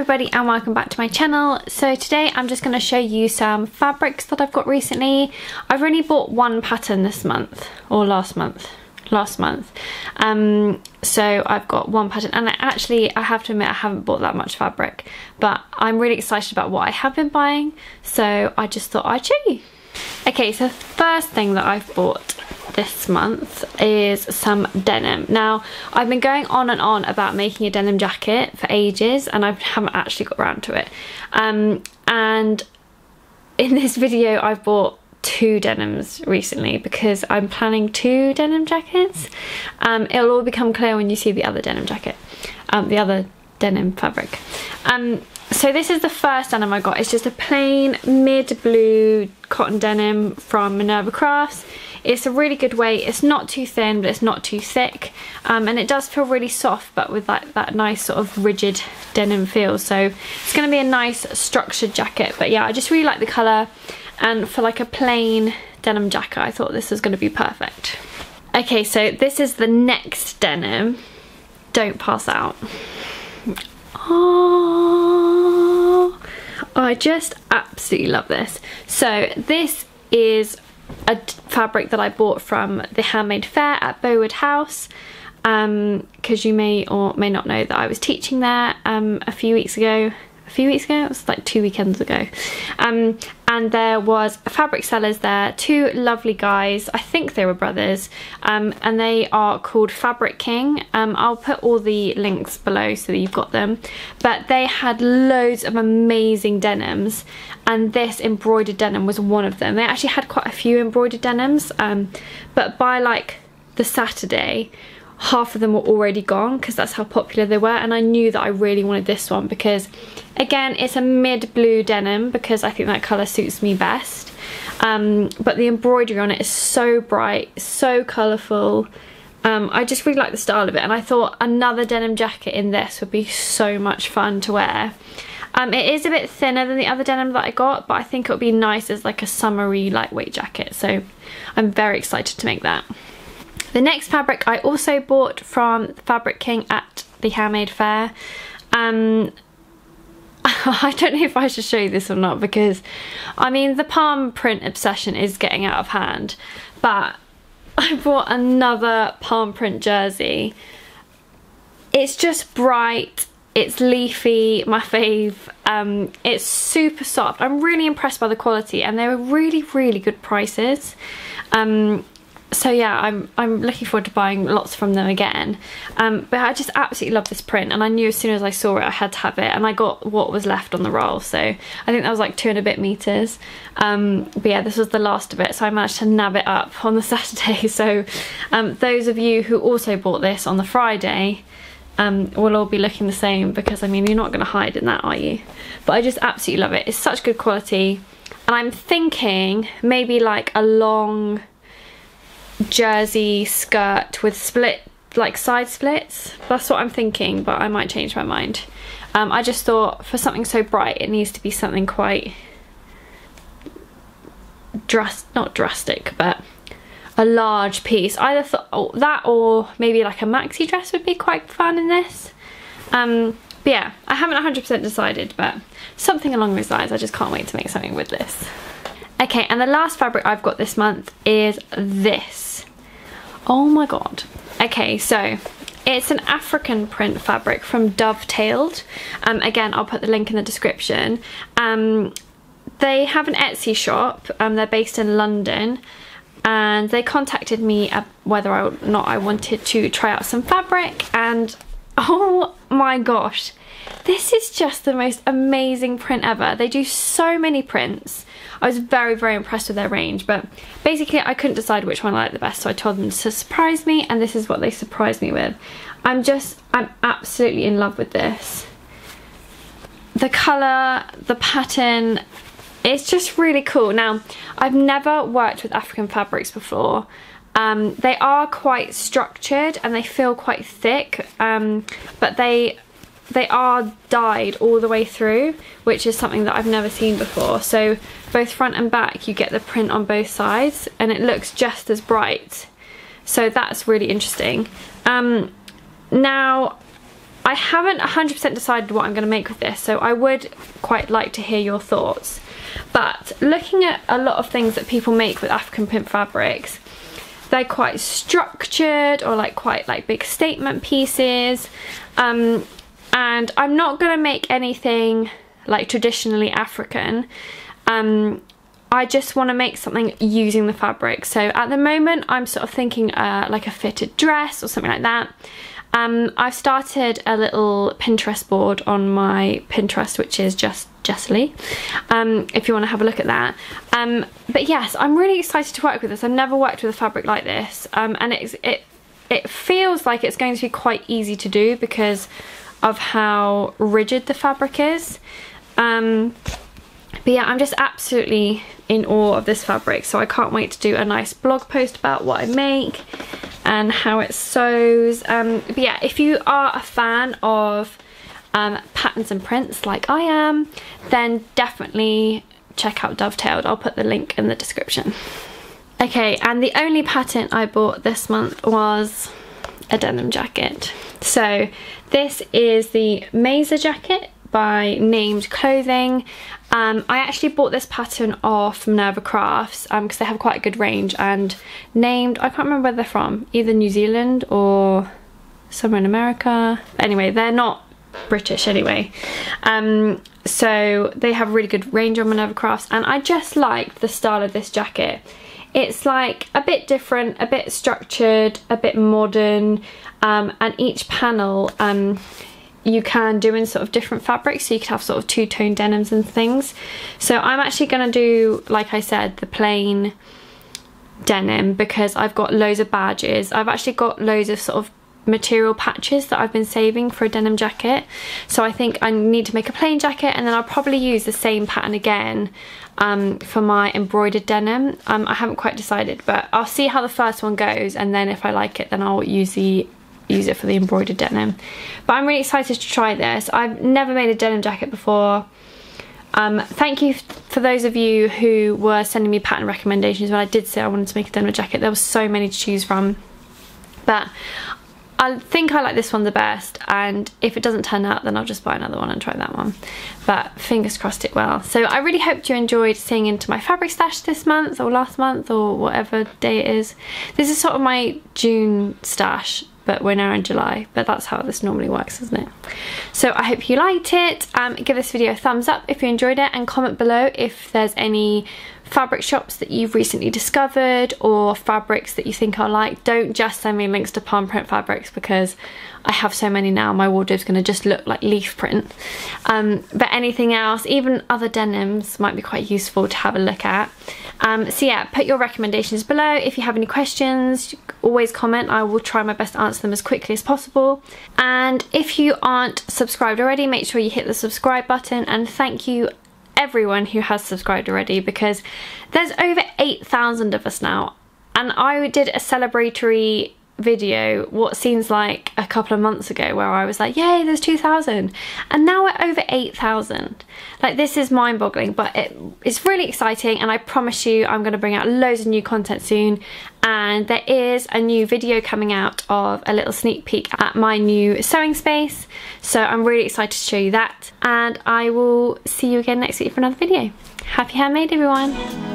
everybody and welcome back to my channel. So today I'm just going to show you some fabrics that I've got recently. I've only bought one pattern this month, or last month, last month. Um, so I've got one pattern and I actually, I have to admit I haven't bought that much fabric, but I'm really excited about what I have been buying. So I just thought I'd show you. Okay, so the first thing that I've bought this month is some denim. Now, I've been going on and on about making a denim jacket for ages and I haven't actually got around to it. Um, and in this video, I've bought two denims recently because I'm planning two denim jackets. Um, it'll all become clear when you see the other denim jacket, um, the other denim fabric. Um, so this is the first denim I got. It's just a plain mid blue cotton denim from Minerva Crafts. It's a really good weight. It's not too thin, but it's not too thick. Um, and it does feel really soft, but with that, that nice sort of rigid denim feel. So it's going to be a nice structured jacket. But yeah, I just really like the colour. And for like a plain denim jacket, I thought this was going to be perfect. Okay, so this is the next denim. Don't pass out. Oh, I just absolutely love this. So this is a fabric that I bought from the Handmade Fair at Bowood House because um, you may or may not know that I was teaching there um, a few weeks ago a few weeks ago, it was like two weekends ago. Um, and there was fabric sellers there, two lovely guys, I think they were brothers, um, and they are called Fabric King. Um, I'll put all the links below so that you've got them. But they had loads of amazing denims, and this embroidered denim was one of them. They actually had quite a few embroidered denims, um, but by like the Saturday, half of them were already gone because that's how popular they were and I knew that I really wanted this one because again it's a mid blue denim because I think that colour suits me best. Um, but the embroidery on it is so bright so colourful. Um, I just really like the style of it and I thought another denim jacket in this would be so much fun to wear. Um, it is a bit thinner than the other denim that I got but I think it would be nice as like a summery lightweight jacket so I'm very excited to make that. The next fabric I also bought from Fabric King at the Handmade Fair. Um, I don't know if I should show you this or not because, I mean, the palm print obsession is getting out of hand. But I bought another palm print jersey. It's just bright, it's leafy, my fave. Um, it's super soft. I'm really impressed by the quality and they were really, really good prices. Um, so yeah, I'm I'm looking forward to buying lots from them again. Um, but I just absolutely love this print, and I knew as soon as I saw it, I had to have it, and I got what was left on the roll. So I think that was like two and a bit meters. Um, but yeah, this was the last of it, so I managed to nab it up on the Saturday. So um, those of you who also bought this on the Friday. Um, will all be looking the same because I mean you're not going to hide in that are you but I just absolutely love it it's such good quality and I'm thinking maybe like a long jersey skirt with split like side splits. That's what I'm thinking but I might change my mind. Um, I just thought for something so bright it needs to be something quite dress not drastic but a large piece. Either th oh, that or maybe like a maxi dress would be quite fun in this. Um, but yeah I haven't 100% decided but something along those lines. I just can't wait to make something with this. Okay and the last fabric I've got this month is this Oh my god. Okay, so it's an African print fabric from Dovetailed. Um, again, I'll put the link in the description. Um, they have an Etsy shop. Um, they're based in London. And they contacted me whether or not I wanted to try out some fabric. And oh my gosh, this is just the most amazing print ever. They do so many prints. I was very, very impressed with their range, but basically I couldn't decide which one I liked the best, so I told them to surprise me, and this is what they surprised me with. I'm just, I'm absolutely in love with this. The colour, the pattern, it's just really cool. Now, I've never worked with African fabrics before, um, they are quite structured and they feel quite thick, um, but they they are dyed all the way through, which is something that I've never seen before. So both front and back, you get the print on both sides and it looks just as bright. So that's really interesting. Um, now, I haven't 100% decided what I'm going to make with this, so I would quite like to hear your thoughts. But looking at a lot of things that people make with African print fabrics, they're quite structured or like quite like big statement pieces. Um, and I'm not going to make anything like traditionally African. Um, I just want to make something using the fabric. So at the moment I'm sort of thinking uh, like a fitted dress or something like that. Um, I've started a little Pinterest board on my Pinterest which is just Jessalli um, if you want to have a look at that. Um, but yes, I'm really excited to work with this. I've never worked with a fabric like this um, and it, it feels like it's going to be quite easy to do because of how rigid the fabric is. Um, but yeah, I'm just absolutely in awe of this fabric. So I can't wait to do a nice blog post about what I make and how it sews. Um, but yeah, if you are a fan of um, patterns and prints like I am, then definitely check out Dovetailed. I'll put the link in the description. Okay, and the only pattern I bought this month was a denim jacket. So this is the Maisa jacket by Named Clothing. Um, I actually bought this pattern off Minerva Crafts because um, they have quite a good range and named, I can't remember where they're from, either New Zealand or somewhere in America. Anyway, they're not British anyway. Um, so they have a really good range on Minerva Crafts and I just liked the style of this jacket. It's like a bit different, a bit structured, a bit modern um, and each panel um, you can do in sort of different fabrics so you could have sort of two-tone denims and things. So I'm actually going to do like I said the plain denim because I've got loads of badges. I've actually got loads of sort of material patches that I've been saving for a denim jacket so I think I need to make a plain jacket and then I'll probably use the same pattern again um, for my embroidered denim um, I haven't quite decided but I'll see how the first one goes and then if I like it then I'll use the use it for the embroidered denim. But I'm really excited to try this. I've never made a denim jacket before. Um, thank you for those of you who were sending me pattern recommendations when I did say I wanted to make a denim jacket. There were so many to choose from. But I think I like this one the best and if it doesn't turn out then I'll just buy another one and try that one. But fingers crossed it will. So I really hope you enjoyed seeing into my fabric stash this month or last month or whatever day it is. This is sort of my June stash but we're now in July. But that's how this normally works isn't it? So I hope you liked it. Um, give this video a thumbs up if you enjoyed it and comment below if there's any fabric shops that you've recently discovered or fabrics that you think I like. Don't just send me links to palm print fabrics because I have so many now. My wardrobe's going to just look like leaf print. Um, but anything else even other denims might be quite useful to have a look at um, so yeah put your recommendations below. If you have any questions always comment. I will try my best to answer them as quickly as possible. And if you aren't subscribed already make sure you hit the subscribe button. And thank you everyone who has subscribed already because there's over 8,000 of us now. And I did a celebratory video what seems like a couple of months ago where I was like yay there's 2,000 and now we're over 8,000 like this is mind-boggling but it, it's really exciting and I promise you I'm going to bring out loads of new content soon. And there is a new video coming out of a little sneak peek at my new sewing space. So I'm really excited to show you that. And I will see you again next week for another video. Happy handmade everyone!